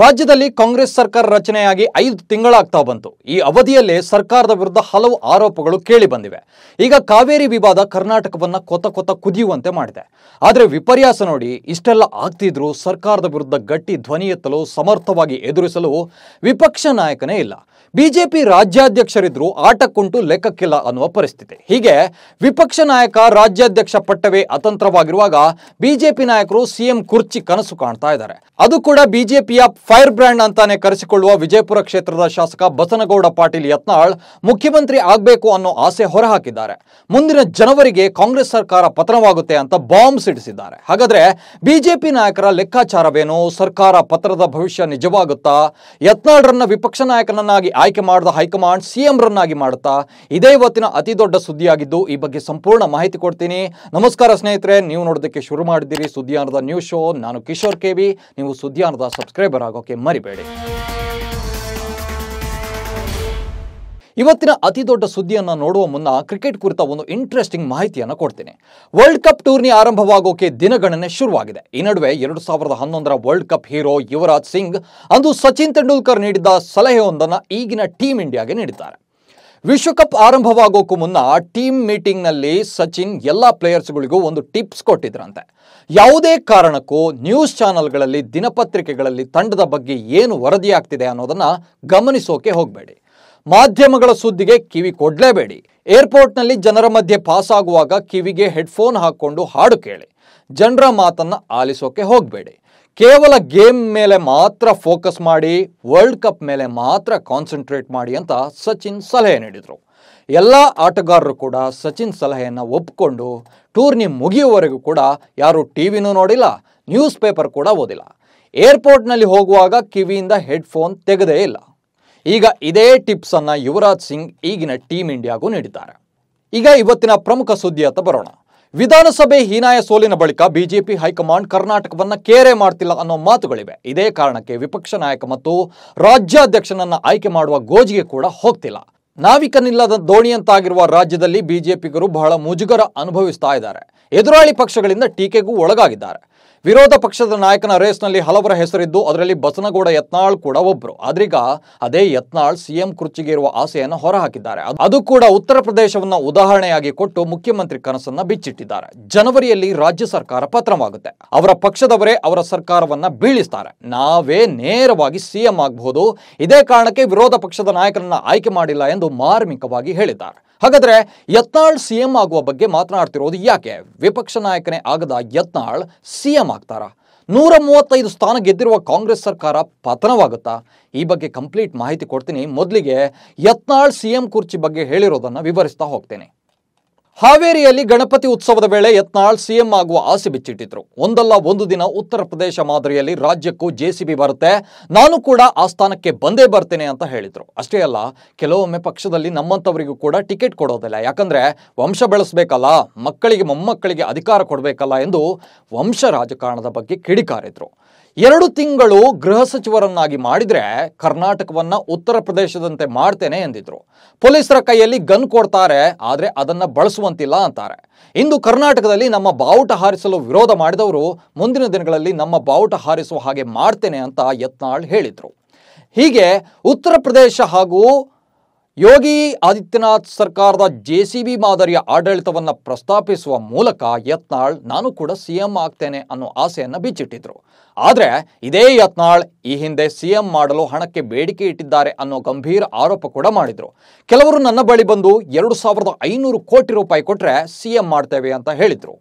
ರಾಜ್ಯದಲ್ಲಿ ಕಾಂಗ್ರೆಸ್ ಸರ್ಕಾರ ರಚನೆಯಾಗಿ ಐದು ತಿಂಗಳಾಗ್ತಾ ಬಂತು. ಈ ಅವಧಿಯಲ್ಲೇ ಸರ್ಕಾರದ ವಿರುದ್ಧ ಹಲವು ಆರೋಪಗಳು ಕೇಳಿ ಬಂದಿವೆ. ಈಗ ಕಾವೇರಿ ವಿವಾದ ಕರ್ನಾಟಕವನ್ನ ಕೊತ ಕೊತ ಕುದಿಯುವಂತೆ ಮಾಡಿದೆ. ಆದರೆ ವಿಪರ್ಯಾಸ ನೋಡಿ ಇಷ್ಟೆಲ್ಲ ಆಗ್ತಿದ್ರು ಸರ್ಕಾರದ ವಿರುದ್ಧ ಗಟ್ಟಿ ಧ್ವನಿ ಎತ್ತಲು, ಸಮರ್ಥವಾಗಿ ಎದುರಿಸಲು ವಿಪಕ್ಷ ನಾಯಕನೇ ಇಲ್ಲ. ಬಿಜೆಪಿ ರಾಜ್ಯಾಧ್ಯಕ್ಷರಿದ್ರು ಆಟಕ್ಕುಂಟು ಲೆಕ್ಕಕ್ಕಿಲ್ಲ ಅನ್ನುವ ಪರಿಸ್ಥಿತಿ. ಹೀಗೆ ವಿಪಕ್ಷ ನಾಯಕ, ರಾಜ್ಯಾಧ್ಯಕ್ಷ ಪಟ್ಟವೇ ಅತಂತ್ರವಾಗಿರುವಾಗ ಬಿಜೆಪಿ ನಾಯಕರು ಸಿಎಂ ಕುರ್ಚಿ ಕನಸು ಕಾಣ್ತಾ ಇದ್ದಾರೆ. ಅದು ಕೂಡ ಬಿಜೆಪಿಯ ಫೈರ್ ಬ್ರ್ಯಾಂಡ್ ಅಂತಾನೆ ಕರೆಸಿಕೊಳ್ಳುವ ವಿಜಯಪುರ ಕ್ಷೇತ್ರದ ಶಾಸಕ ಬಸನಗೌಡ ಪಾಟೀಲ್ ಯತ್ನಾಳ್ ಮುಖ್ಯಮಂತ್ರಿ ಆಗಬೇಕು ಅನ್ನೋ ಆಸೆ ಹೊರಹಾಕಿದ್ದಾರೆ. ಮುಂದಿನ ಜನವರಿಗೆ ಕಾಂಗ್ರೆಸ್ ಸರ್ಕಾರ ಪತನವಾಗುತ್ತೆ ಅಂತ ಬಾಂಬ್ ಸಿಡಿಸಿದ್ದಾರೆ. ಹಾಗಾದ್ರೆ ಬಿಜೆಪಿ ನಾಯಕರ ಲೆಕ್ಕಾಚಾರವೇನು? ಸರ್ಕಾರ ಪತ್ರದ ಭವಿಷ್ಯ ನಿಜವಾಗುತ್ತಾ? ಯತ್ನಾಳ್ರನ್ನ ವಿಪಕ್ಷ ನಾಯಕನನ್ನಾಗಿ ಆಯ್ಕೆ ಮಾಡಿದ ಹೈಕಮಾಂಡ್ ಸಿಎಂ ರನ್ನಾಗಿ ಮಾಡುತ್ತಾ? ಇದೇ ಇವತ್ತಿನ ಅತಿ ದೊಡ್ಡ ಸುದ್ದಿಯಾಗಿದ್ದು ಈ ಬಗ್ಗೆ ಸಂಪೂರ್ಣ ಮಾಹಿತಿ ಕೊಡ್ತೀನಿ. ನಮಸ್ಕಾರ ಸ್ನೇಹಿತರೆ, ನೀವು ನೋಡೋದಕ್ಕೆ ಶುರು ಮಾಡಿದ್ದೀರಿ ಸುದ್ದಿಯಾನದ ನ್ಯೂಸ್ ಶೋ. ನಾನು ಕಿಶೋರ್ ಕೆವಿ ನೀವು ಸುದ್ದಿಯಾನದ ಸಬ್ಸ್ಕ್ರೈಬರ್ ಆಗೋಕೆ ಮರಿಬೇಡಿ. ಇವತ್ತಿನ ಅತಿ ದೊಡ್ಡ ಸುದ್ದಿಯನ್ನು ನೋಡುವ ಮುನ್ನ ಕ್ರಿಕೆಟ್ ಕುರಿತ ಒಂದು ಇಂಟ್ರೆಸ್ಟಿಂಗ್ ಮಾಹಿತಿಯನ್ನು ಕೊಡ್ತೀನಿ. ವರ್ಲ್ಡ್ ಕಪ್ ಟೂರ್ನಿ ಆರಂಭವಾಗೋಕೆ ದಿನಗಣನೆ ಶುರುವಾಗಿದೆ. ಈ ನಡುವೆ ಎರಡು ಸಾವಿರದ ಹನ್ನೊಂದರ world cup hero Yuvraj Singh ಅಂದು ಸಚಿನ್ ತೆಂಡೂಲ್ಕರ್ ನೀಡಿದ್ದ ಸಲಹೆಯೊಂದನ್ನು ಈಗಿನ ಟೀಮ್ ಇಂಡಿಯಾಗೆ ನೀಡಿದ್ದಾರೆ. ವಿಶ್ವಕಪ್ ಆರಂಭವಾಗೋಕ್ಕೂ ಮುನ್ನ ಟೀಮ್ ಮೀಟಿಂಗ್ನಲ್ಲಿ ಸಚಿನ್ ಎಲ್ಲ ಪ್ಲೇಯರ್ಸ್ಗಳಿಗೂ ಒಂದು ಟಿಪ್ಸ್ ಕೊಟ್ಟಿದ್ರಂತೆ. ಯಾವುದೇ ಕಾರಣಕ್ಕೂ ನ್ಯೂಸ್ ಚಾನೆಲ್ಗಳಲ್ಲಿ ದಿನಪತ್ರಿಕೆಗಳಲ್ಲಿ ತಂಡದ ಬಗ್ಗೆ ಏನು ವರದಿಯಾಗ್ತಿದೆ ಅನ್ನೋದನ್ನ ಗಮನಿಸೋಕೆ ಹೋಗಬೇಡಿ. ಮಾಧ್ಯಮಗಳ ಸುದ್ದಿಗೆ ಕಿವಿ ಕೊಡಲೇಬೇಡಿ. ಏರ್ಪೋರ್ಟ್ನಲ್ಲಿ ಜನರ ಮಧ್ಯೆ ಪಾಸ್ ಆಗುವಾಗ ಕಿವಿಗೆ ಹೆಡ್ಫೋನ್ ಹಾಕೊಂಡು ಹಾಡು ಕೇಳಿ. ಜನರ ಮಾತನ್ನ ಆಲಿಸೋಕೆ ಹೋಗಬೇಡಿ. ಕೇವಲ ಗೇಮ್ ಮೇಲೆ ಮಾತ್ರ ಫೋಕಸ್ ಮಾಡಿ ವರ್ಲ್ಡ್ ಕಪ್ ಮೇಲೆ ಮಾತ್ರ ಕಾನ್ಸಂಟ್ರೇಟ್ ಮಾಡಿ ಅಂತ ಸಚಿನ್ ಸಲಹೆ ನೀಡಿದರು. ಎಲ್ಲ ಆಟಗಾರರು ಕೂಡ ಸಚಿನ್ ಸಲಹೆಯನ್ನು ಒಪ್ಪಿಕೊಂಡು ಟೂರ್ನಿ ಮುಗಿಯುವವರೆಗೂ ಕೂಡ ಯಾರು ಟಿವಿನೂ ನೋಡಿಲ್ಲ ನ್ಯೂಸ್ ಪೇಪರ್ ಕೂಡ ಓದಿಲ್ಲ. ಏರ್ಪೋರ್ಟ್ನಲ್ಲಿ ಹೋಗುವಾಗ ಕಿವಿಯಿಂದ ಹೆಡ್ಫೋನ್ ತೆಗೆದೇ ಇಲ್ಲ. ಈಗ ಇದೇ ಟಿಪ್ಸನ್ನು ಯುವರಾಜ್ ಸಿಂಗ್ ಈಗಿನ ಟೀಮ್ ಇಂಡಿಯಾಗೂ ನೀಡಿದ್ದಾರೆ. ಈಗ ಇವತ್ತಿನ ಪ್ರಮುಖ ಸುದ್ದಿಯತ್ತ ಬರೋಣ. ವಿಧಾನಸಭೆ ಹೀನಾಯ ಸೋಲಿನ ಬಳಿಕ ಬಿಜೆಪಿ ಹೈಕಮಾಂಡ್ ಕರ್ನಾಟಕವನ್ನ ಕೇರೆ ಮಾಡ್ತಿಲ್ಲ ಅನ್ನೋ ಮಾತುಗಳಿವೆ. ಇದೇ ಕಾರಣಕ್ಕೆ ವಿಪಕ್ಷ ನಾಯಕ ಮತ್ತು ರಾಜ್ಯಾಧ್ಯಕ್ಷನನ್ನ ಆಯ್ಕೆ ಮಾಡುವ ಗೋಜಿಗೆ ಕೂಡ ಹೋಗ್ತಿಲ್ಲ. ನಾವಿಕನಿಲ್ಲದ ದೋಣಿಯಂತಾಗಿರುವ ರಾಜ್ಯದಲ್ಲಿ ಬಿಜೆಪಿಗರು ಬಹಳ ಮುಜುಗರ ಅನುಭವಿಸ್ತಾ ಇದ್ದಾರೆ. ಎದುರಾಳಿ ಪಕ್ಷಗಳಿಂದ ಟೀಕೆಗೂ ಒಳಗಾಗಿದ್ದಾರೆ. ವಿರೋಧ ಪಕ್ಷದ ನಾಯಕನ ರೇಸ್ನಲ್ಲಿ ಹಲವರ ಹೆಸರಿದ್ದು, ಅದರಲ್ಲಿ ಬಸನಗೌಡ, ಯತ್ನಾಳ್ ಕೂಡ ಒಬ್ರು. ಆದ್ರೀಗ ಅದೇ ಯತ್ನಾಳ್ ಸಿಎಂ ಕುರ್ಚಿಗೆ ಇರುವ ಆಸೆಯನ್ನು ಹೊರಹಾಕಿದ್ದಾರೆ. ಅದು ಕೂಡ ಉತ್ತರ ಪ್ರದೇಶವನ್ನ ಉದಾಹರಣೆಯಾಗಿ ಕೊಟ್ಟು ಮುಖ್ಯಮಂತ್ರಿ ಕನಸನ್ನ ಬಿಚ್ಚಿಟ್ಟಿದ್ದಾರೆ. ಜನವರಿಯಲ್ಲಿ ರಾಜ್ಯ ಸರ್ಕಾರ ಪತ್ರವಾಗುತ್ತೆ. ಅವರ ಪಕ್ಷದವರೇ ಅವರ ಸರ್ಕಾರವನ್ನ ಬೀಳಿಸ್ತಾರೆ. ನಾವೇ ನೇರವಾಗಿ ಸಿಎಂ ಆಗಬಹುದು. ಇದೇ ಕಾರಣಕ್ಕೆ ವಿರೋಧ ಪಕ್ಷದ ನಾಯಕರನ್ನ ಆಯ್ಕೆ ಮಾಡಿಲ್ಲ ಎಂದು ಮಾರ್ಮಿಕವಾಗಿ ಹೇಳಿದ್ದಾರೆ. ಹಾಗಾದ್ರೆ ಯತ್ನಾಳ್ ಸಿಎಂ ಆಗುವ ಬಗ್ಗೆ ಮಾತನಾಡ್ತಿರೋದು ಯಾಕೆ? ವಿಪಕ್ಷ ನಾಯಕನೇ ಆಗದ ಯತ್ನಾಳ್ ಸಿಎಂ ಆಗ್ತಾರ? ನೂರ ಮೂವತ್ತೈದು ಸ್ಥಾನ ಗೆದ್ದಿರುವ ಕಾಂಗ್ರೆಸ್ ಸರ್ಕಾರ ಪತನವಾಗುತ್ತಾ? ಈ ಬಗ್ಗೆ ಕಂಪ್ಲೀಟ್ ಮಾಹಿತಿ ಕೊಡ್ತೀನಿ. ಮೊದಲಿಗೆ ಯತ್ನಾಳ್ ಸಿಎಂ ಕುರ್ಚಿ ಬಗ್ಗೆ ಹೇಳಿರೋದನ್ನ ವಿವರಿಸ್ತಾ ಹೋಗ್ತೇನೆ. ಹಾವೇರಿಯಲ್ಲಿ ಗಣಪತಿ ಉತ್ಸವದ ವೇಳೆ ಯತ್ನಾಳ್ ಸಿಎಂ ಆಗುವ ಆಸೆ ಬಿಚ್ಚಿಟ್ಟಿದ್ರು. ಒಂದಲ್ಲ ಒಂದು ದಿನ ಉತ್ತರ ಪ್ರದೇಶ ಮಾದರಿಯಲ್ಲಿ ರಾಜ್ಯಕ್ಕೂ ಜೆಸಿಬಿ ಬರುತ್ತೆ. ನಾನು ಕೂಡ ಆ ಸ್ಥಾನಕ್ಕೆ ಬಂದೇ ಬರ್ತೇನೆ ಅಂತ ಹೇಳಿದ್ರು. ಅಷ್ಟೇ ಅಲ್ಲ, ಕೆಲವೊಮ್ಮೆ ಪಕ್ಷದಲ್ಲಿ ನಮ್ಮಂಥವರಿಗೂ ಕೂಡ ಟಿಕೆಟ್ ಕೊಡೋದಿಲ್ಲ. ಯಾಕಂದ್ರೆ ವಂಶ ಬೆಳೆಸಬೇಕಲ್ಲ, ಮಕ್ಕಳಿಗೆ ಮೊಮ್ಮಕ್ಕಳಿಗೆ ಅಧಿಕಾರ ಕೊಡಬೇಕಲ್ಲ ಎಂದು ವಂಶ ರಾಜಕಾರಣದ ಬಗ್ಗೆ ಕಿಡಿಕಾರಿದ್ರು. ಎರಡು ತಿಂಗಳು ಗೃಹ ಸಚಿವರನ್ನಾಗಿ ಮಾಡಿದ್ರೆ ಕರ್ನಾಟಕವನ್ನ ಉತ್ತರ ಪ್ರದೇಶದಂತೆ ಮಾಡ್ತೇನೆ ಎಂದಿದ್ರು. ಪೊಲೀಸರ ಕೈಯಲ್ಲಿ ಗನ್ ಕೊಡ್ತಾರೆ, ಆದರೆ ಅದನ್ನ ಬಳಸುವಂತಿಲ್ಲ ಅಂತಾರೆ. ಇಂದು ಕರ್ನಾಟಕದಲ್ಲಿ ನಮ್ಮ ಬಾವುಟ ಹಾರಿಸಲು ವಿರೋಧ ಮಾಡಿದವರು ಮುಂದಿನ ದಿನಗಳಲ್ಲಿ ನಮ್ಮ ಬಾವುಟ ಹಾರಿಸುವ ಹಾಗೆ ಮಾಡ್ತೇನೆ ಅಂತ ಯತ್ನಾಳ್ ಹೇಳಿದ್ರು. ಹೀಗೆ ಉತ್ತರ ಪ್ರದೇಶ ಹಾಗೂ ಯೋಗಿ ಆದಿತ್ಯನಾಥ್ ಸರ್ಕಾರದ ಜೆ ಸಿ ಬಿ ಮಾದರಿಯ ಆಡಳಿತವನ್ನು ಪ್ರಸ್ತಾಪಿಸುವ ಮೂಲಕ ಯತ್ನಾಳ್ ನಾನು ಕೂಡ ಸಿ ಎಂ ಆಗ್ತೇನೆ ಅನ್ನೋ ಆಸೆಯನ್ನು ಬಿಚ್ಚಿಟ್ಟಿದ್ರು ಆದರೆ ಇದೇ ಯತ್ನಾಳ್ ಈ ಹಿಂದೆ ಸಿಎಂ ಮಾಡಲು ಹಣಕ್ಕೆ ಬೇಡಿಕೆ ಇಟ್ಟಿದ್ದಾರೆ ಅನ್ನೋ ಗಂಭೀರ ಆರೋಪ ಕೂಡ ಮಾಡಿದರು. ಕೆಲವರು ನನ್ನ ಬಳಿ ಬಂದು ಎರಡು ಸಾವಿರದ ಐನೂರು ಕೋಟಿ ರೂಪಾಯಿ ಕೊಟ್ಟರೆ ಸಿ ಎಂ ಮಾಡ್ತೇವೆ ಅಂತ ಹೇಳಿದರು.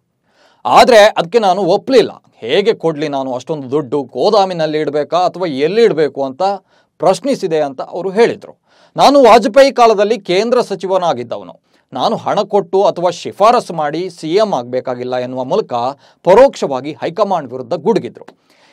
ಆದರೆ ಅದಕ್ಕೆ ನಾನು ಒಪ್ಪಲಿಲ್ಲ ಹೇಗೆ ಕೊಡಲಿ ನಾನು ಅಷ್ಟೊಂದು ದುಡ್ಡು ಗೋದಾಮಿನಲ್ಲಿ ಇಡಬೇಕಾ ಅಥವಾ ಎಲ್ಲಿ ಇಡಬೇಕು ಅಂತ ಪ್ರಶ್ನಿಸಿದೆ ಅಂತ ಅವರು ಹೇಳಿದರು. ನಾನು ವಾಜಪೇಯಿ ಕಾಲದಲ್ಲಿ ಕೇಂದ್ರ ಸಚಿವನಾಗಿದ್ದವನು. ನಾನು ಹಣ ಕೊಟ್ಟು ಅಥವಾ ಶಿಫಾರಸು ಮಾಡಿ ಸಿ ಎಂ ಆಗಬೇಕಾಗಿಲ್ಲ ಎನ್ನುವ ಮೂಲಕ ಪರೋಕ್ಷವಾಗಿ ಹೈಕಮಾಂಡ್ ವಿರುದ್ಧ ಗುಡುಗಿದ್ರು.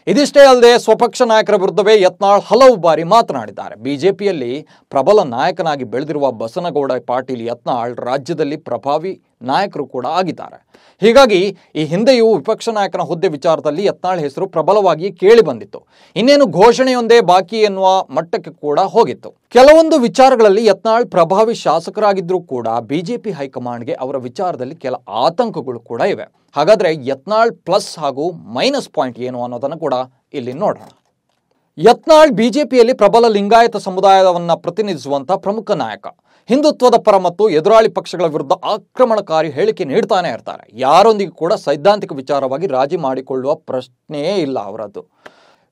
ಇದಿಷ್ಟೇ ಅಲ್ಲದೆ ಸ್ವಪಕ್ಷ ನಾಯಕರ ವಿರುದ್ಧವೇ ಯತ್ನಾಳ್ ಹಲವು ಬಾರಿ ಮಾತನಾಡಿದ್ದಾರೆ. ಬಿಜೆಪಿಯಲ್ಲಿ ಪ್ರಬಲ ನಾಯಕನಾಗಿ ಬೆಳೆದಿರುವ ಬಸನಗೌಡ ಪಾಟೀಲ್ ಯತ್ನಾಳ್ ರಾಜ್ಯದಲ್ಲಿ ಪ್ರಭಾವಿ ನಾಯಕರು ಕೂಡ ಆಗಿದ್ದಾರೆ. ಹೀಗಾಗಿ ಈ ಹಿಂದೆಯೂ ವಿಪಕ್ಷ ನಾಯಕನ ಹುದ್ದೆ ವಿಚಾರದಲ್ಲಿ ಯತ್ನಾಳ್ ಹೆಸರು ಪ್ರಬಲವಾಗಿ ಕೇಳಿ ಬಂದಿತ್ತು. ಇನ್ನೇನು ಘೋಷಣೆಯೊಂದೇ ಬಾಕಿ ಎನ್ನುವ ಮಟ್ಟಕ್ಕೆ ಕೂಡ ಹೋಗಿತ್ತು. ಕೆಲವೊಂದು ವಿಚಾರಗಳಲ್ಲಿ ಯತ್ನಾಳ್ ಪ್ರಭಾವಿ ಶಾಸಕರಾಗಿದ್ದರೂ ಕೂಡ ಬಿಜೆಪಿ ಹೈಕಮಾಂಡ್ಗೆ ಅವರ ವಿಚಾರದಲ್ಲಿ ಕೆಲ ಆತಂಕಗಳು ಕೂಡ ಇವೆ. ಹಾಗಾದ್ರೆ ಯತ್ನಾಳ್ ಪ್ಲಸ್ ಹಾಗೂ ಮೈನಸ್ ಪಾಯಿಂಟ್ ಏನು ಅನ್ನೋದನ್ನು ಕೂಡ ಇಲ್ಲಿ ನೋಡೋಣ. ಯತ್ನಾಳ್ ಬಿಜೆಪಿಯಲ್ಲಿ ಪ್ರಬಲ ಲಿಂಗಾಯತ ಸಮುದಾಯವನ್ನು ಪ್ರತಿನಿಧಿಸುವಂಥ ಪ್ರಮುಖ ನಾಯಕ. ಹಿಂದುತ್ವದ ಪರ ಮತ್ತು ಎದುರಾಳಿ ಪಕ್ಷಗಳ ವಿರುದ್ಧ ಆಕ್ರಮಣಕಾರಿ ಹೇಳಿಕೆ ನೀಡ್ತಾನೆ ಇರ್ತಾರೆ. ಯಾರೊಂದಿಗೂ ಕೂಡ ಸೈದ್ಧಾಂತಿಕ ವಿಚಾರವಾಗಿ ರಾಜಿ ಮಾಡಿಕೊಳ್ಳುವ ಪ್ರಶ್ನೆಯೇ ಇಲ್ಲ ಅವರದ್ದು.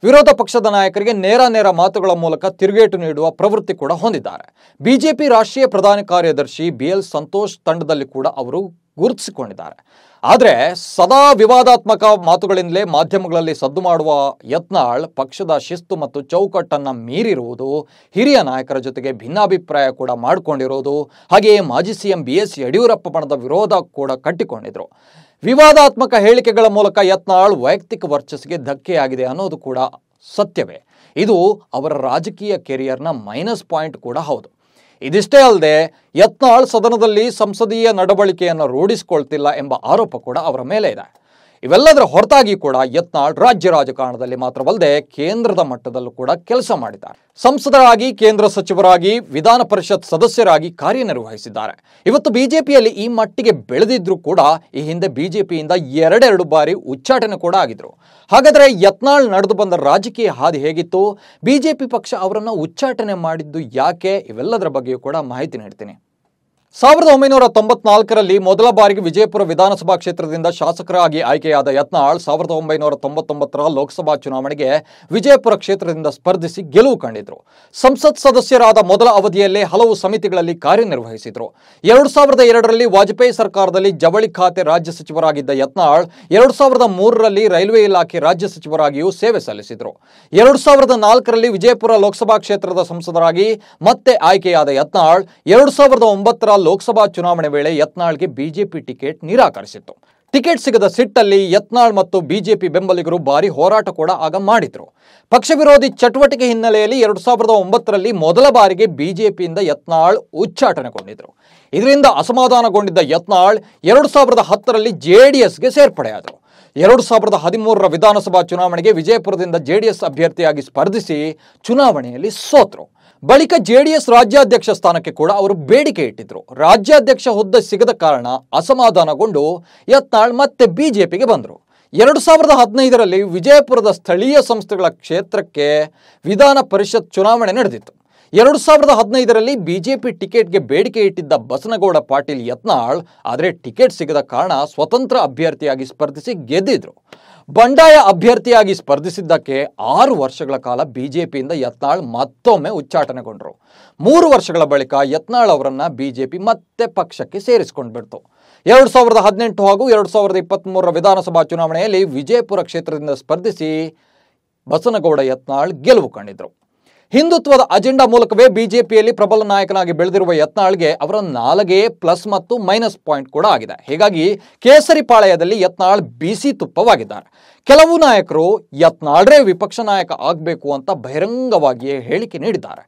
ವಿರೋಧ ಪಕ್ಷದ ನಾಯಕರಿಗೆ ನೇರ ನೇರ ಮಾತುಗಳ ಮೂಲಕ ತಿರುಗೇಟು ನೀಡುವ ಪ್ರವೃತ್ತಿ ಕೂಡ ಹೊಂದಿದ್ದಾರೆ. ಬಿಜೆಪಿ ರಾಷ್ಟ್ರೀಯ ಪ್ರಧಾನ ಕಾರ್ಯದರ್ಶಿ ಬಿ ಎಲ್ ಸಂತೋಷ್ ತಂಡದಲ್ಲಿ ಕೂಡ ಅವರು ಗುರುತಿಸಿಕೊಂಡಿದ್ದಾರೆ. ಆದರೆ ಸದಾ ವಿವಾದಾತ್ಮಕ ಮಾತುಗಳಿಂದಲೇ ಮಾಧ್ಯಮಗಳಲ್ಲಿ ಸದ್ದು ಮಾಡುವ ಯತ್ನಾಳ್ ಪಕ್ಷದ ಶಿಸ್ತು ಮತ್ತು ಚೌಕಟ್ಟನ್ನು ಮೀರಿರುವುದು ಹಿರಿಯ ನಾಯಕರ ಜೊತೆಗೆ ಭಿನ್ನಾಭಿಪ್ರಾಯ ಕೂಡ ಮಾಡಿಕೊಂಡಿರುವುದು ಹಾಗೆಯೇ ಮಾಜಿ ಸಿಎಂ ಬಿ ಎಸ್ ಯಡಿಯೂರಪ್ಪ ಬಣದ ವಿರೋಧ ಕೂಡ ಕಟ್ಟಿಕೊಂಡಿದ್ರು. ವಿವಾದಾತ್ಮಕ ಹೇಳಿಕೆಗಳ ಮೂಲಕ ಯತ್ನಾಳ್ ವೈಯಕ್ತಿಕ ವರ್ಚಸ್ಸಿಗೆ ಧಕ್ಕೆಯಾಗಿದೆ ಅನ್ನೋದು ಕೂಡ ಸತ್ಯವೇ. ಇದು ಅವರ ರಾಜಕೀಯ ಕೆರಿಯರ್ನ ಮೈನಸ್ ಪಾಯಿಂಟ್ ಕೂಡ ಹೌದು. ಇದಿಷ್ಟೇ ಅಲ್ಲದೆ ಯತ್ನಾಳ್ ಸದನದಲ್ಲಿ ಸಂಸದೀಯ ನಡವಳಿಕೆಯನ್ನು ರೂಢಿಸಿಕೊಳ್ತಿಲ್ಲ ಎಂಬ ಆರೋಪ ಕೂಡ ಅವರ ಮೇಲೆ ಇದೆ. ಇವೆಲ್ಲದರ ಹೊರತಾಗಿ ಕೂಡ ಯತ್ನಾಳ್ ರಾಜ್ಯ ರಾಜಕಾರಣದಲ್ಲಿ ಮಾತ್ರವಲ್ಲದೆ ಕೇಂದ್ರದ ಮಟ್ಟದಲ್ಲೂ ಕೂಡ ಕೆಲಸ ಮಾಡಿದ್ದಾರೆ. ಸಂಸದರಾಗಿ, ಕೇಂದ್ರ ಸಚಿವರಾಗಿ, ವಿಧಾನ ಪರಿಷತ್ ಸದಸ್ಯರಾಗಿ ಕಾರ್ಯನಿರ್ವಹಿಸಿದ್ದಾರೆ. ಇವತ್ತು ಬಿಜೆಪಿಯಲ್ಲಿ ಈ ಮಟ್ಟಿಗೆ ಬೆಳೆದಿದ್ರು ಕೂಡ ಈ ಹಿಂದೆ ಬಿಜೆಪಿಯಿಂದ ಎರಡೆರಡು ಬಾರಿ ಉಚ್ಚಾಟನೆ ಕೂಡ ಆಗಿದ್ರು. ಹಾಗಾದರೆ ಯತ್ನಾಳ್ ನಡೆದು ಬಂದ ರಾಜಕೀಯ ಹಾದಿ ಹೇಗಿತ್ತು? ಬಿಜೆಪಿ ಪಕ್ಷ ಅವರನ್ನು ಉಚ್ಚಾಟನೆ ಮಾಡಿದ್ದು ಯಾಕೆ? ಇವೆಲ್ಲದರ ಬಗ್ಗೆಯೂ ಕೂಡ ಮಾಹಿತಿ ನೀಡ್ತೀನಿ. ಸಾವಿರದ ಒಂಬೈನೂರ ತೊಂಬತ್ನಾಲ್ಕರಲ್ಲಿ ಮೊದಲ ಬಾರಿಗೆ ವಿಜಯಪುರ ವಿಧಾನಸಭಾ ಕ್ಷೇತ್ರದಿಂದ ಶಾಸಕರಾಗಿ ಆಯ್ಕೆಯಾದ ಯತ್ನಾಳ್ ಸಾವಿರದ ಒಂಬೈನೂರ ತೊಂಬತ್ತೊಂಬತ್ತರ ಲೋಕಸಭಾ ಚುನಾವಣೆಗೆ ವಿಜಯಪುರ ಕ್ಷೇತ್ರದಿಂದ ಸ್ಪರ್ಧಿಸಿ ಗೆಲುವು ಕಂಡಿದ್ರು. ಸಂಸತ್ ಸದಸ್ಯರಾದ ಮೊದಲ ಅವಧಿಯಲ್ಲೇ ಹಲವು ಸಮಿತಿಗಳಲ್ಲಿ ಕಾರ್ಯನಿರ್ವಹಿಸಿದ್ರು. ಎರಡು ಸಾವಿರದ ಎರಡರಲ್ಲಿ ವಾಜಪೇಯಿ ಸರ್ಕಾರದಲ್ಲಿ ಜವಳಿ ಖಾತೆ ರಾಜ್ಯ ಸಚಿವರಾಗಿದ್ದ ಯತ್ನಾಳ್, ಎರಡು ಸಾವಿರದ ಮೂರರಲ್ಲಿ ರೈಲ್ವೆ ಇಲಾಖೆ ರಾಜ್ಯ ಸಚಿವರಾಗಿಯೂ ಸೇವೆ ಸಲ್ಲಿಸಿದ್ರು. ಎರಡು ಸಾವಿರದ ನಾಲ್ಕರಲ್ಲಿ ವಿಜಯಪುರ ಲೋಕಸಭಾ ಕ್ಷೇತ್ರದ ಸಂಸದರಾಗಿ ಮತ್ತೆ ಆಯ್ಕೆಯಾದ ಯತ್ನಾಳ್, ಎರಡು ಸಾವಿರದ ಒಂಬತ್ತರ ಲೋಕಸಭಾ ಚುನಾವಣೆ ವೇಳೆ ಯತ್ನಾಳ್ಗೆ ಬಿಜೆಪಿ ಟಿಕೆಟ್ ನಿರಾಕರಿಸಿತ್ತು. ಟಿಕೆಟ್ ಸಿಗದ ಸಿಟ್ಟಲ್ಲಿ ಯತ್ನಾಳ್ ಮತ್ತು ಬಿಜೆಪಿ ಬೆಂಬಲಿಗರು ಭಾರಿ ಹೋರಾಟ ಕೂಡ ಆಗ ಮಾಡಿದ್ರು. ಪಕ್ಷ ವಿರೋಧಿ ಚಟುವಟಿಕೆ ಹಿನ್ನೆಲೆಯಲ್ಲಿ ಎರಡು ಸಾವಿರದ ಒಂಬತ್ತರಲ್ಲಿ ಮೊದಲ ಬಾರಿಗೆ ಬಿಜೆಪಿಯಿಂದ ಯತ್ನಾಳ್ ಉಚ್ಚಾಟನೆಗೊಂಡಿದ್ರು. ಇದರಿಂದ ಅಸಮಾಧಾನಗೊಂಡಿದ್ದ ಯತ್ನಾಳ್ ಎರಡು ಸಾವಿರದ ಹತ್ತರಲ್ಲಿ ಜೆಡಿಎಸ್ಗೆ ಸೇರ್ಪಡೆಯಾದರು. ಎರಡು ಸಾವಿರದ ಹದಿಮೂರರ ವಿಧಾನಸಭಾ ಚುನಾವಣೆಗೆ ವಿಜಯಪುರದಿಂದ ಜೆಡಿಎಸ್ ಅಭ್ಯರ್ಥಿಯಾಗಿ ಸ್ಪರ್ಧಿಸಿ ಚುನಾವಣೆಯಲ್ಲಿ ಸೋತರು. ಬಳಿಕ ಜೆಡಿಎಸ್ ರಾಜ್ಯಾಧ್ಯಕ್ಷ ಸ್ಥಾನಕ್ಕೆ ಕೂಡ ಅವರು ಬೇಡಿಕೆ ಇಟ್ಟಿದ್ರು. ರಾಜ್ಯಾಧ್ಯಕ್ಷ ಹುದ್ದೆ ಸಿಗದ ಕಾರಣ ಅಸಮಾಧಾನಗೊಂಡು ಯತ್ನಾಳ್ ಮತ್ತೆ ಬಿಜೆಪಿಗೆ ಬಂದರು. ಎರಡು ಸಾವಿರದ ಹದಿನೈದರಲ್ಲಿ ವಿಜಯಪುರದ ಸ್ಥಳೀಯ ಸಂಸ್ಥೆಗಳ ಕ್ಷೇತ್ರಕ್ಕೆ ವಿಧಾನ ಪರಿಷತ್ ಚುನಾವಣೆ ನಡೆದಿತ್ತು. ಎರಡು ಸಾವಿರದ ಹದಿನೈದರಲ್ಲಿ ಬಿಜೆಪಿ ಟಿಕೆಟ್ಗೆ ಬೇಡಿಕೆ ಇಟ್ಟಿದ್ದ ಬಸನಗೌಡ ಪಾಟೀಲ್ ಯತ್ನಾಳ್, ಆದರೆ ಟಿಕೆಟ್ ಸಿಗದ ಕಾರಣ ಸ್ವತಂತ್ರ ಅಭ್ಯರ್ಥಿಯಾಗಿ ಸ್ಪರ್ಧಿಸಿ ಗೆದ್ದಿದ್ರು. ಬಂಡಾಯ ಅಭ್ಯರ್ಥಿಯಾಗಿ ಸ್ಪರ್ಧಿಸಿದ್ದಕ್ಕೆ ಆರು ವರ್ಷಗಳ ಕಾಲ ಬಿಜೆಪಿಯಿಂದ ಯತ್ನಾಳ್ ಮತ್ತೊಮ್ಮೆ ಉಚ್ಚಾಟನೆಗೊಂಡರು. ಮೂರು ವರ್ಷಗಳ ಬಳಿಕ ಯತ್ನಾಳ್ ಅವರನ್ನು ಬಿಜೆಪಿ ಮತ್ತೆ ಪಕ್ಷಕ್ಕೆ ಸೇರಿಸಿಕೊಂಡ್ಬಿಡ್ತು. ಎರಡು ಸಾವಿರದ ಹದಿನೆಂಟು ಹಾಗೂ ಎರಡು ಸಾವಿರದ ಇಪ್ಪತ್ತ್ಮೂರರ ವಿಧಾನಸಭಾ ಚುನಾವಣೆಯಲ್ಲಿ ವಿಜಯಪುರ ಕ್ಷೇತ್ರದಿಂದ ಸ್ಪರ್ಧಿಸಿ ಬಸನಗೌಡ ಯತ್ನಾಳ್ ಗೆಲುವು ಕಂಡಿದ್ರು. ಹಿಂದುತ್ವದ ಅಜೆಂಡಾ ಮೂಲಕವೇ ಬಿಜೆಪಿಯಲ್ಲಿ ಪ್ರಬಲ ನಾಯಕನಾಗಿ ಬೆಳೆದಿರುವ ಯತ್ನಾಳ್ಗೆ ಅವರ ನಾಲಗೆ ಪ್ಲಸ್ ಮತ್ತು ಮೈನಸ್ ಪಾಯಿಂಟ್ ಕೂಡ ಆಗಿದೆ. ಹೀಗಾಗಿ ಕೇಸರಿ ಪಾಳಯದಲ್ಲಿ ಯತ್ನಾಳ್ ಬಿಸಿ ತುಪ್ಪವಾಗಿದ್ದಾರೆ. ಕೆಲವು ನಾಯಕರು ಯತ್ನಾಳ್ರೇ ವಿಪಕ್ಷ ನಾಯಕ ಆಗಬೇಕು ಅಂತ ಬಹಿರಂಗವಾಗಿಯೇ ಹೇಳಿಕೆ ನೀಡಿದ್ದಾರೆ.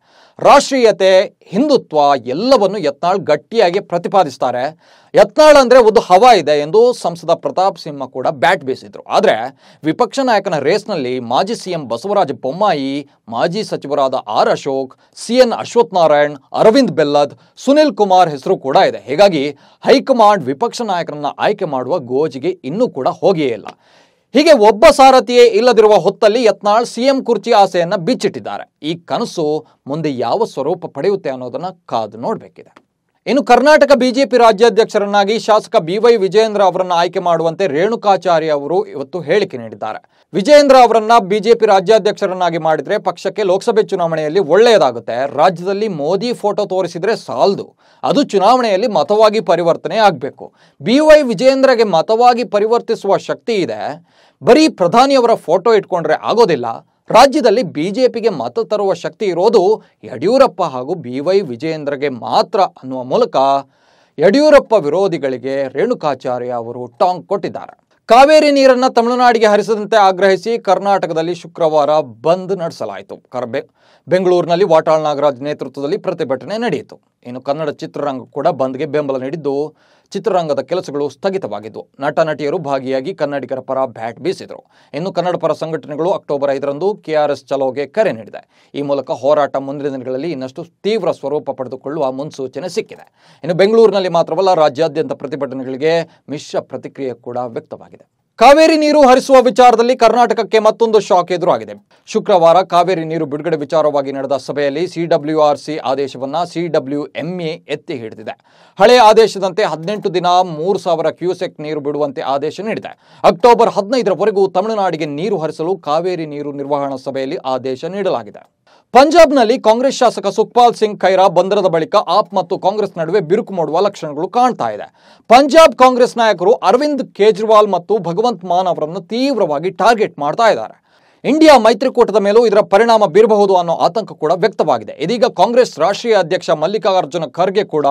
ರಾಷ್ಟ್ರೀಯತೆ, ಹಿಂದುತ್ವ ಎಲ್ಲವನ್ನು ಯತ್ನಾಳ್ ಗಟ್ಟಿಯಾಗಿ ಪ್ರತಿಪಾದಿಸ್ತಾರೆ. ಯತ್ನಾಳ್ ಅಂದರೆ ಒಂದು ಹವಾ ಇದೆ ಎಂದು ಸಂಸದ ಪ್ರತಾಪ್ ಸಿಂಹ ಕೂಡ ಬ್ಯಾಟ್ ಬೀಸಿದ್ರು. ಆದರೆ ವಿಪಕ್ಷ ನಾಯಕನ ರೇಸ್ನಲ್ಲಿ ಮಾಜಿ ಸಿಎಂ ಬಸವರಾಜ ಬೊಮ್ಮಾಯಿ, ಮಾಜಿ ಸಚಿವರಾದ R Ashok C N Ashwath Narayan, Arvind Bellad, Sunil Kumar ಹೆಸರು ಕೂಡ ಇದೆ. ಹೀಗಾಗಿ ಹೈಕಮಾಂಡ್ ವಿಪಕ್ಷ ನಾಯಕರನ್ನ ಆಯ್ಕೆ ಮಾಡುವ ಗೋಜಿಗೆ ಇನ್ನೂ ಕೂಡ ಹೋಗಿಯೇ ಇಲ್ಲ. ಹೀಗೆ ಒಬ್ಬ ಸಾರಥಿಯೇ ಇಲ್ಲದಿರುವ ಹೊತ್ತಲ್ಲಿ ಯತ್ನಾಳ್ ಸಿಎಂ ಕುರ್ಚಿ ಆಸೆಯನ್ನ ಬಿಚ್ಚಿಟ್ಟಿದ್ದಾರೆ. ಈ ಕನಸು ಮುಂದೆ ಯಾವ ಸ್ವರೂಪ ಪಡೆಯುತ್ತೆ ಅನ್ನೋದನ್ನ ಕಾದು ನೋಡಬೇಕಿದೆ. ಇನ್ನು ಕರ್ನಾಟಕ ಬಿಜೆಪಿ ರಾಜ್ಯಾಧ್ಯಕ್ಷರನ್ನಾಗಿ ಶಾಸಕ ಬಿವೈ ವಿಜಯೇಂದ್ರ ಅವರನ್ನು ಆಯ್ಕೆ ಮಾಡುವಂತೆ ರೇಣುಕಾಚಾರ್ಯ ಅವರು ಇವತ್ತು ಹೇಳಿಕೆ ನೀಡಿದ್ದಾರೆ. ವಿಜಯೇಂದ್ರ ಅವರನ್ನ ಬಿಜೆಪಿ ರಾಜ್ಯಾಧ್ಯಕ್ಷರನ್ನಾಗಿ ಮಾಡಿದ್ರೆ ಪಕ್ಷಕ್ಕೆ ಲೋಕಸಭೆ ಚುನಾವಣೆಯಲ್ಲಿ ಒಳ್ಳೆಯದಾಗುತ್ತೆ. ರಾಜ್ಯದಲ್ಲಿ ಮೋದಿ ಫೋಟೋ ತೋರಿಸಿದ್ರೆ ಸಾಲದು. ಅದು ಚುನಾವಣೆಯಲ್ಲಿ ಮತವಾಗಿ ಪರಿವರ್ತನೆ ಆಗಬೇಕು. ಬಿವೈ ವಿಜಯೇಂದ್ರಗೆ ಮತವಾಗಿ ಪರಿವರ್ತಿಸುವ ಶಕ್ತಿ ಇದೆ. ಬರೀ ಪ್ರಧಾನಿಯವರ ಫೋಟೋ ಇಟ್ಕೊಂಡ್ರೆ ಆಗೋದಿಲ್ಲ. ರಾಜ್ಯದಲ್ಲಿ ಬಿಜೆಪಿಗೆ ಮತ ತರುವ ಶಕ್ತಿ ಇರೋದು ಯಡಿಯೂರಪ್ಪ ಹಾಗೂ ಬಿ ವೈ ವಿಜಯೇಂದ್ರಗೆ ಮಾತ್ರ ಅನ್ನುವ ಮೂಲಕ ಯಡಿಯೂರಪ್ಪ ವಿರೋಧಿಗಳಿಗೆ ರೇಣುಕಾಚಾರ್ಯ ಅವರು ಟಾಂಗ್ ಕೊಟ್ಟಿದ್ದಾರೆ. ಕಾವೇರಿ ನೀರನ್ನ ತಮಿಳುನಾಡಿಗೆ ಹರಿಸದಂತೆ ಆಗ್ರಹಿಸಿ ಕರ್ನಾಟಕದಲ್ಲಿ ಶುಕ್ರವಾರ ಬಂದ್ ನಡೆಸಲಾಯಿತು. ಬೆಂಗಳೂರಿನಲ್ಲಿ ವಾಟಾಳ್ ನಾಗರಾಜ್ ನೇತೃತ್ವದಲ್ಲಿ ಪ್ರತಿಭಟನೆ ನಡೆಯಿತು. ಇನ್ನು ಕನ್ನಡ ಚಿತ್ರರಂಗ ಕೂಡ ಬಂದ್ಗೆ ಬೆಂಬಲ ನೀಡಿದ್ದು, ಚಿತ್ರರಂಗದ ಕೆಲಸಗಳು ಸ್ಥಗಿತವಾಗಿದ್ದು, ನಟ, ನಟಿಯರು ಭಾಗಿಯಾಗಿ ಕನ್ನಡಿಗರ ಪರ ಬ್ಯಾಟ್ ಬೀಸಿದರು. ಇನ್ನು ಕನ್ನಡ ಪರ ಸಂಘಟನೆಗಳು ಅಕ್ಟೋಬರ್ ಐದರಂದು ಕೆಆರ್ಎಸ್ ಚಲೋಗೆ ಕರೆ ನೀಡಿದೆ. ಈ ಮೂಲಕ ಹೋರಾಟ ಮುಂದಿನ ದಿನಗಳಲ್ಲಿ ಇನ್ನಷ್ಟು ತೀವ್ರ ಸ್ವರೂಪ ಪಡೆದುಕೊಳ್ಳುವ ಮುನ್ಸೂಚನೆ ಸಿಕ್ಕಿದೆ. ಇನ್ನು ಬೆಂಗಳೂರಿನಲ್ಲಿ ಮಾತ್ರವಲ್ಲ, ರಾಜ್ಯಾದ್ಯಂತ ಪ್ರತಿಭಟನೆಗಳಿಗೆ ಮಿಶ್ರ ಪ್ರತಿಕ್ರಿಯೆ ಕೂಡ ವ್ಯಕ್ತವಾಗಿದೆ. ಕಾವೇರಿ ನೀರು ಹರಿಸುವ ವಿಚಾರದಲ್ಲಿ ಕರ್ನಾಟಕಕ್ಕೆ ಮತ್ತೊಂದು ಶಾಕ್ ಎದುರಾಗಿದೆ. ಶುಕ್ರವಾರ ಕಾವೇರಿ ನೀರು ಬಿಡುಗಡೆ ವಿಚಾರವಾಗಿ ನಡೆದ ಸಭೆಯಲ್ಲಿ ಸಿಡಬ್ಲ್ಯೂಆರ್ಸಿ ಆದೇಶವನ್ನ ಸಿಡಬ್ಲ್ಯೂಎಂಎ ಎತ್ತಿ ಹಿಡಿದಿದೆ. ಹಳೆಯ ಆದೇಶದಂತೆ ಹದಿನೆಂಟು ದಿನ ಮೂರು ಸಾವಿರ ಕ್ಯೂಸೆಕ್ ನೀರು ಬಿಡುವಂತೆ ಆದೇಶ ನೀಡಿದೆ. ಅಕ್ಟೋಬರ್ ಹದಿನೈದರವರೆಗೂ ತಮಿಳುನಾಡಿಗೆ ನೀರು ಹರಿಸಲು ಕಾವೇರಿ ನೀರು ನಿರ್ವಹಣಾ ಸಭೆಯಲ್ಲಿ ಆದೇಶ ನೀಡಲಾಗಿದೆ. ಪಂಜಾಬ್ನಲ್ಲಿ ಕಾಂಗ್ರೆಸ್ ಶಾಸಕ ಸುಖ್ಪಾಲ್ ಸಿಂಗ್ ಖೈರಾ ಬಂದರದ ಬಳಿಕ ಆಪ್ ಮತ್ತು ಕಾಂಗ್ರೆಸ್ ನಡುವೆ ಬಿರುಕು ಮಾಡುವ ಲಕ್ಷಣಗಳು ಕಾಣ್ತಾ ಇದೆ. ಪಂಜಾಬ್ ಕಾಂಗ್ರೆಸ್ ನಾಯಕರು ಅರವಿಂದ್ ಕೇಜ್ರಿವಾಲ್ ಮತ್ತು ಭಗವಂತ್ ಮಾನ್ ಅವರನ್ನು ತೀವ್ರವಾಗಿ ಟಾರ್ಗೆಟ್ ಮಾಡ್ತಾ ಇದ್ದಾರೆ. ಇಂಡಿಯಾ ಮೈತ್ರಿಕೂಟದ ಮೇಲೂ ಇದರ ಪರಿಣಾಮ ಬೀರಬಹುದು ಅನ್ನೋ ಆತಂಕ ಕೂಡ ವ್ಯಕ್ತವಾಗಿದೆ. ಇದೀಗ ಕಾಂಗ್ರೆಸ್ ರಾಷ್ಟ್ರೀಯ ಅಧ್ಯಕ್ಷ ಮಲ್ಲಿಕಾರ್ಜುನ ಖರ್ಗೆ ಕೂಡ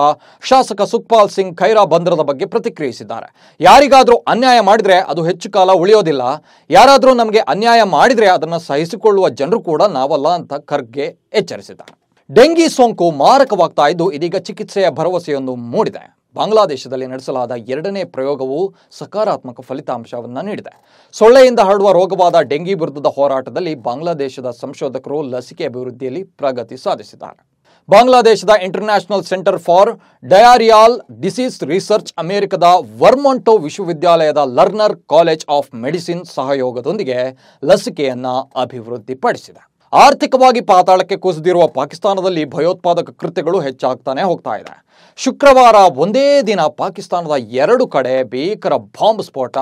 ಶಾಸಕ ಸುಖ್ಪಾಲ್ ಸಿಂಗ್ ಖೈರಾ ಬಂದರದ ಬಗ್ಗೆ ಪ್ರತಿಕ್ರಿಯಿಸಿದ್ದಾರೆ. ಯಾರಿಗಾದರೂ ಅನ್ಯಾಯ ಮಾಡಿದ್ರೆ ಅದು ಹೆಚ್ಚು ಕಾಲ ಉಳಿಯೋದಿಲ್ಲ. ಯಾರಾದರೂ ನಮಗೆ ಅನ್ಯಾಯ ಮಾಡಿದರೆ ಅದನ್ನು ಸಹಿಸಿಕೊಳ್ಳುವ ಜನರು ಕೂಡ ನಾವಲ್ಲ ಅಂತ ಖರ್ಗೆ ಎಚ್ಚರಿಸಿದ್ದಾರೆ. ಡೆಂಗಿ ಸೋಂಕು ಮಾರಕವಾಗ್ತಾ ಇದ್ದು ಇದೀಗ ಚಿಕಿತ್ಸೆಯ ಭರವಸೆಯೊಂದು ಮೂಡಿದೆ. ಬಾಂಗ್ಲಾದೇಶದಲ್ಲಿ ನಡೆಸಲಾದ ಎರಡನೇ ಪ್ರಯೋಗವು ಸಕಾರಾತ್ಮಕ ಫಲಿತಾಂಶವನ್ನು ನೀಡಿದೆ. ಸೊಳ್ಳೆಯಿಂದ ಹರಡುವ ರೋಗವಾದ ಡೆಂಗಿ ವಿರುದ್ಧದ ಹೋರಾಟದಲ್ಲಿ ಬಾಂಗ್ಲಾದೇಶದ ಸಂಶೋಧಕರು ಲಸಿಕೆ ಅಭಿವೃದ್ಧಿಯಲ್ಲಿ ಪ್ರಗತಿ ಸಾಧಿಸಿದ್ದಾರೆ. ಬಾಂಗ್ಲಾದೇಶದ international centre for diarrhoeal disease research ಅಮೆರಿಕದ ವರ್ಮೊಂಟೋ ವಿಶ್ವವಿದ್ಯಾಲಯದ ಲರ್ನರ್ ಕಾಲೇಜ್ ಆಫ್ ಮೆಡಿಸಿನ್ ಸಹಯೋಗದೊಂದಿಗೆ ಲಸಿಕೆಯನ್ನು ಅಭಿವೃದ್ಧಿಪಡಿಸಿದೆ. ಆರ್ಥಿಕವಾಗಿ ಪಾತಾಳಕ್ಕೆ ಕುಸಿದಿರುವ ಪಾಕಿಸ್ತಾನದಲ್ಲಿ ಭಯೋತ್ಪಾದಕ ಕೃತ್ಯಗಳು ಹೆಚ್ಚಾಗ್ತಾನೆ ಹೋಗ್ತಾ ಇದೆ. ಶುಕ್ರವಾರ ಒಂದೇ ದಿನ ಪಾಕಿಸ್ತಾನದ ಎರಡು ಕಡೆ ಭೀಕರ ಬಾಂಬ್ ಸ್ಫೋಟ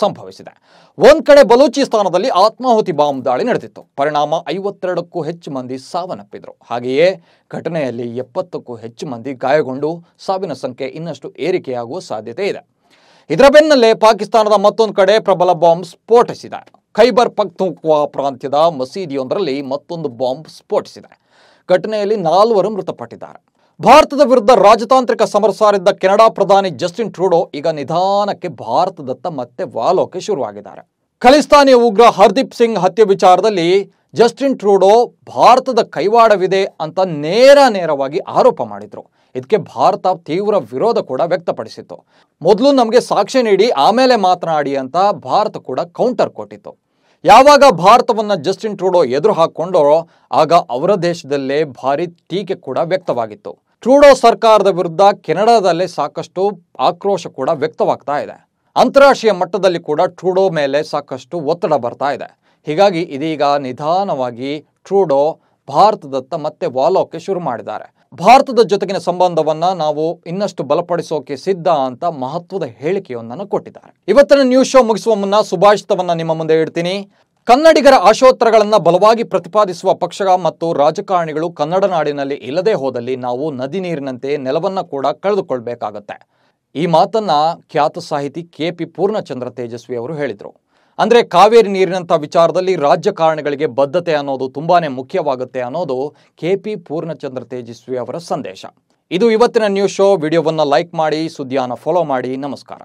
ಸಂಭವಿಸಿದೆ. ಒಂದ್ ಕಡೆ ಬಲೂಚಿಸ್ತಾನದಲ್ಲಿ ಆತ್ಮಾಹುತಿ ಬಾಂಬ್ ದಾಳಿ ನಡೆದಿತ್ತು. ಪರಿಣಾಮ ಐವತ್ತೆರಡಕ್ಕೂ ಹೆಚ್ಚು ಮಂದಿ ಸಾವನ್ನಪ್ಪಿದ್ರು. ಹಾಗೆಯೇ ಘಟನೆಯಲ್ಲಿ ಎಪ್ಪತ್ತಕ್ಕೂ ಹೆಚ್ಚು ಮಂದಿ ಗಾಯಗೊಂಡು ಸಾವಿನ ಸಂಖ್ಯೆ ಇನ್ನಷ್ಟು ಏರಿಕೆಯಾಗುವ ಸಾಧ್ಯತೆ ಇದೆ. ಇದರ ಬೆನ್ನಲ್ಲೇ ಪಾಕಿಸ್ತಾನದ ಮತ್ತೊಂದು ಕಡೆ ಪ್ರಬಲ ಬಾಂಬ್ ಸ್ಫೋಟಿಸಿದೆ. ಖೈಬರ್ ಪಖ್ತೂನ್ಖ್ವಾ ಪ್ರಾಂತ್ಯದ ಮಸೀದಿಯೊಂದರಲ್ಲಿ ಮತ್ತೊಂದು ಬಾಂಬ್ ಸ್ಫೋಟಿಸಿದೆ. ಘಟನೆಯಲ್ಲಿ ನಾಲ್ವರು ಮೃತಪಟ್ಟಿದ್ದಾರೆ. ಭಾರತದ ವಿರುದ್ಧ ರಾಜತಾಂತ್ರಿಕ ಸಮರ ಸಾರಿದ್ದ ಕೆನಡಾ ಪ್ರಧಾನಿ ಜಸ್ಟಿನ್ ಟ್ರೂಡೋ ಈಗ ನಿಧಾನಕ್ಕೆ ಭಾರತದತ್ತ ಮತ್ತೆ ವಾಲೋಕೆ ಶುರುವಾಗಿದ್ದಾರೆ. ಖಲಿಸ್ತಾನಿ ಉಗ್ರ ಹರ್ದೀಪ್ ಸಿಂಗ್ ಹತ್ಯೆ ವಿಚಾರದಲ್ಲಿ ಜಸ್ಟಿನ್ ಟ್ರೂಡೋ ಭಾರತದ ಕೈವಾಡವಿದೆ ಅಂತ ನೇರ ನೇರವಾಗಿ ಆರೋಪ ಮಾಡಿದ್ರು. ಇದಕ್ಕೆ ಭಾರತ ತೀವ್ರ ವಿರೋಧ ಕೂಡ ವ್ಯಕ್ತಪಡಿಸಿತ್ತು. ಮೊದಲು ನಮಗೆ ಸಾಕ್ಷ್ಯ ನೀಡಿ, ಆಮೇಲೆ ಮಾತನಾಡಿ ಅಂತ ಭಾರತ ಕೂಡ ಕೌಂಟರ್ ಕೊಟ್ಟಿತ್ತು. ಯಾವಾಗ ಭಾರತವನ್ನು ಜಸ್ಟಿನ್ ಟ್ರೂಡೋ ಎದುರು ಹಾಕ್ಕೊಂಡೋ ಆಗ ಅವರ ದೇಶದಲ್ಲೇ ಭಾರಿ ಟೀಕೆ ಕೂಡ ವ್ಯಕ್ತವಾಗಿತ್ತು. ಟ್ರೂಡೋ ಸರ್ಕಾರದ ವಿರುದ್ಧ ಕೆನಡಾದಲ್ಲೇ ಸಾಕಷ್ಟು ಆಕ್ರೋಶ ಕೂಡ ವ್ಯಕ್ತವಾಗ್ತಾ ಇದೆ. ಅಂತಾರಾಷ್ಟ್ರೀಯ ಮಟ್ಟದಲ್ಲಿ ಕೂಡ ಟ್ರೂಡೋ ಮೇಲೆ ಸಾಕಷ್ಟು ಒತ್ತಡ ಬರ್ತಾ ಇದೆ. ಹೀಗಾಗಿ ಇದೀಗ ನಿಧಾನವಾಗಿ ಟ್ರೂಡೋ ಭಾರತದತ್ತ ಮತ್ತೆ ವಾಲೋಕೆ ಶುರು ಮಾಡಿದ್ದಾರೆ. ಭಾರತದ ಜೊತೆಗಿನ ಸಂಬಂಧವನ್ನ ನಾವು ಇನ್ನಷ್ಟು ಬಲಪಡಿಸೋಕೆ ಸಿದ್ಧ ಅಂತ ಮಹತ್ವದ ಹೇಳಿಕೆಯೊಂದನ್ನು ಕೊಟ್ಟಿದ್ದಾರೆ. ಇವತ್ತಿನ ನ್ಯೂಸ್ ಶೋ ಮುಗಿಸುವ ಮುನ್ನ ಸುಭಾಷಿತವನ್ನ ನಿಮ್ಮ ಮುಂದೆ ಇಡ್ತೀನಿ. ಕನ್ನಡಿಗರ ಆಶೋತ್ತರಗಳನ್ನ ಬಲವಾಗಿ ಪ್ರತಿಪಾದಿಸುವ ಪಕ್ಷ ಮತ್ತು ರಾಜಕಾರಣಿಗಳು ಕನ್ನಡ ನಾಡಿನಲ್ಲಿ ಇಲ್ಲದೆ ಹೋದಲ್ಲಿ ನಾವು ನದಿ ನೀರಿನಂತೆ ನೆಲವನ್ನ ಕೂಡ ಕಳೆದುಕೊಳ್ಬೇಕಾಗತ್ತೆ. ಈ ಮಾತನ್ನ ಖ್ಯಾತ ಸಾಹಿತಿ ಕೆ ಪಿ ಪೂರ್ಣಚಂದ್ರ ತೇಜಸ್ವಿ ಅವರು ಹೇಳಿದರು. ಅಂದ್ರೆ ಕಾವೇರಿ ನೀರಿನಂಥ ವಿಚಾರದಲ್ಲಿ ರಾಜಕಾರಣಿಗಳಿಗೆ ಬದ್ಧತೆ ಅನ್ನೋದು ತುಂಬಾನೇ ಮುಖ್ಯವಾಗುತ್ತೆ ಅನ್ನೋದು ಕೆ ಪಿ ಪೂರ್ಣಚಂದ್ರ ತೇಜಸ್ವಿ ಅವರ ಸಂದೇಶ. ಇದು ಇವತ್ತಿನ ನ್ಯೂಸ್ ಶೋ ವಿಡಿಯೋವನ್ನ ಲೈಕ್ ಮಾಡಿ, ಸುದ್ದಿಯನ್ನು ಫಾಲೋ ಮಾಡಿ. ನಮಸ್ಕಾರ.